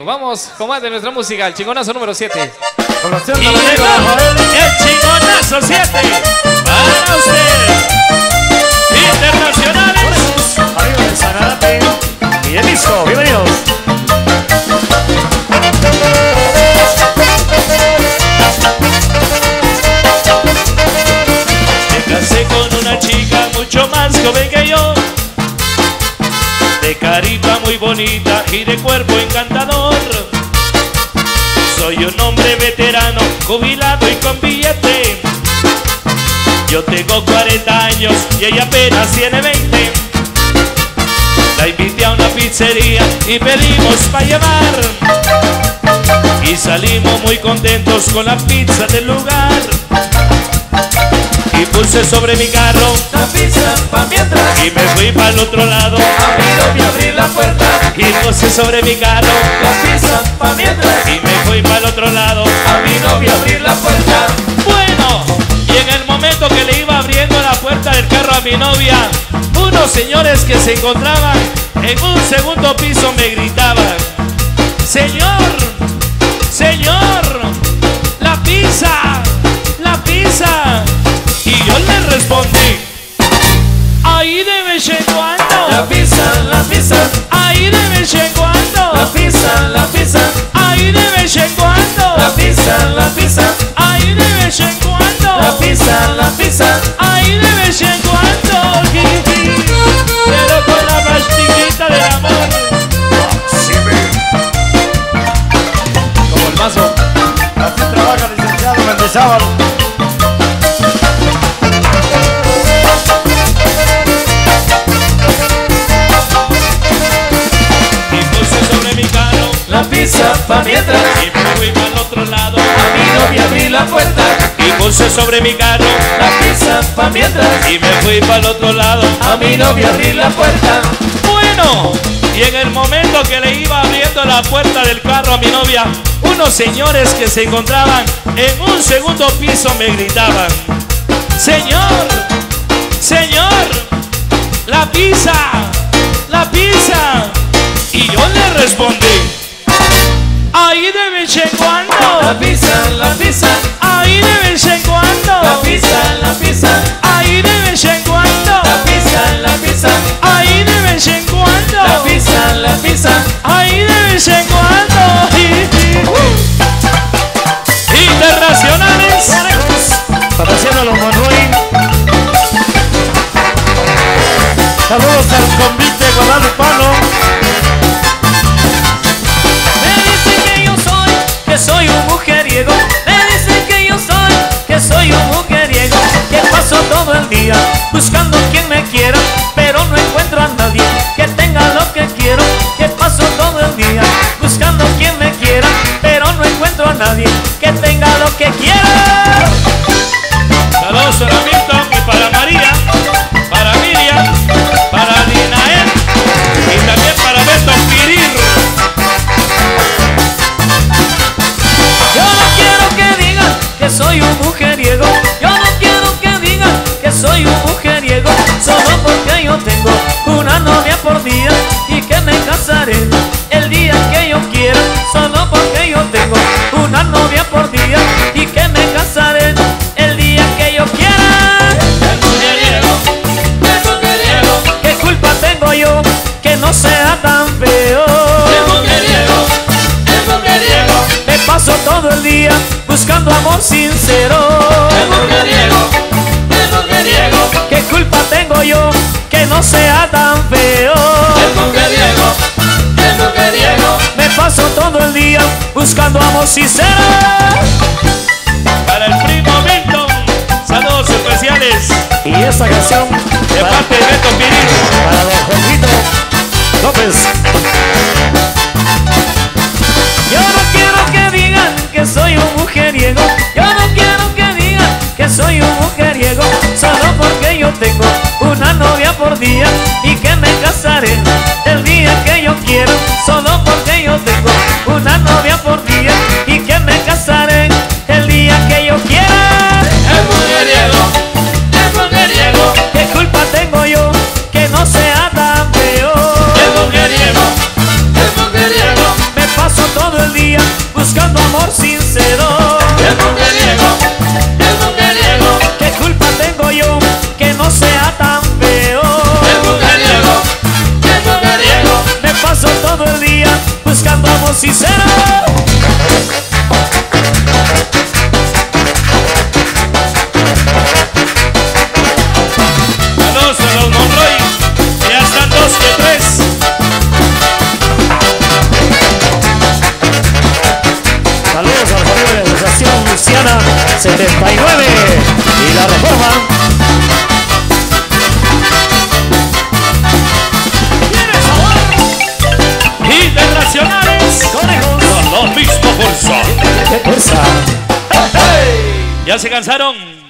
Vamos con más de nuestra música, el chingonazo número 7. Colación Y de la llegó negra, el chingonazo 7 para usted. Internacionales. Arriba de Sanarate y el disco. Bienvenidos. Me casé con una chica mucho más joven que yo. Bonita y de cuerpo encantador. Soy un hombre veterano, jubilado y con billete. Yo tengo 40 años y ella apenas tiene 20. La invité a una pizzería y pedimos para llevar. Y salimos muy contentos con la pizza del lugar. Y puse sobre mi carro La pizza pa' mientras y me fui para el otro lado. A mi novia abrí la puerta Sobre mi carro. La pizza pa' mientras. Y me fui para el otro lado. A mi novia abrí la puerta. Bueno, y en el momento que le iba abriendo la puerta del carro a mi novia, unos señores que se encontraban en un segundo piso me gritaban, Señor, Señor, Y puse sobre mi carro. La pizza pa' mientras Y me fui para el otro lado. A mi novia abrí la puerta Y puse sobre mi carro. La pizza pa' mientras Y me fui para el otro lado. A mi novia abrí la puerta Bueno, y en el momento que le iba abriendo la puerta del carro a mi novia, unos señores que se encontraban en un segundo piso me gritaban, Señor, Señor, la pizza, la pizza. Y yo le respondí, ahí de vez en La cuando, pizza, la buscando quien me quiera, pero no encuentro a nadie que tenga lo que quiero. Que paso todo el día buscando quien me quiera, pero no encuentro a nadie que tenga lo que quiera. Todo el día buscando amor sincero. El mujeriego, el mujeriego. ¿Qué culpa tengo yo que no sea tan feo? El mujeriego, el mujeriego. Me paso todo el día buscando amor sincero. Para el primo Milton, saludos especiales Y esta canción de parte tengo una novia por día y que me casaré el día que yo quiero. Solo porque 79 y la Reforma. Internacionales. Conejos. Con la misma fuerza. ¡Qué fuerza! ¿Ya se cansaron?